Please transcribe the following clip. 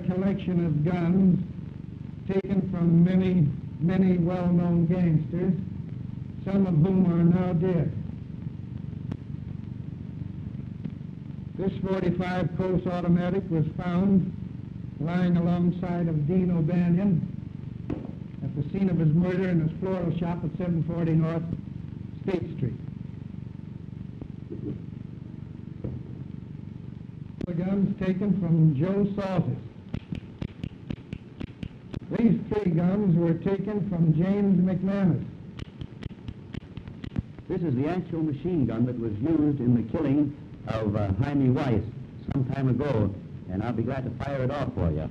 collection of guns taken from many, many well-known gangsters, some of whom are now dead. This 45 Colt automatic was found lying alongside of Dean O'Banion at the scene of his murder in his floral shop at 740 North State Street. The guns taken from Joe Saltis. These three guns were taken from James McManus. This is the actual machine gun that was used in the killing of uh, Hymie Weiss some time ago, and I'll be glad to fire it off for you.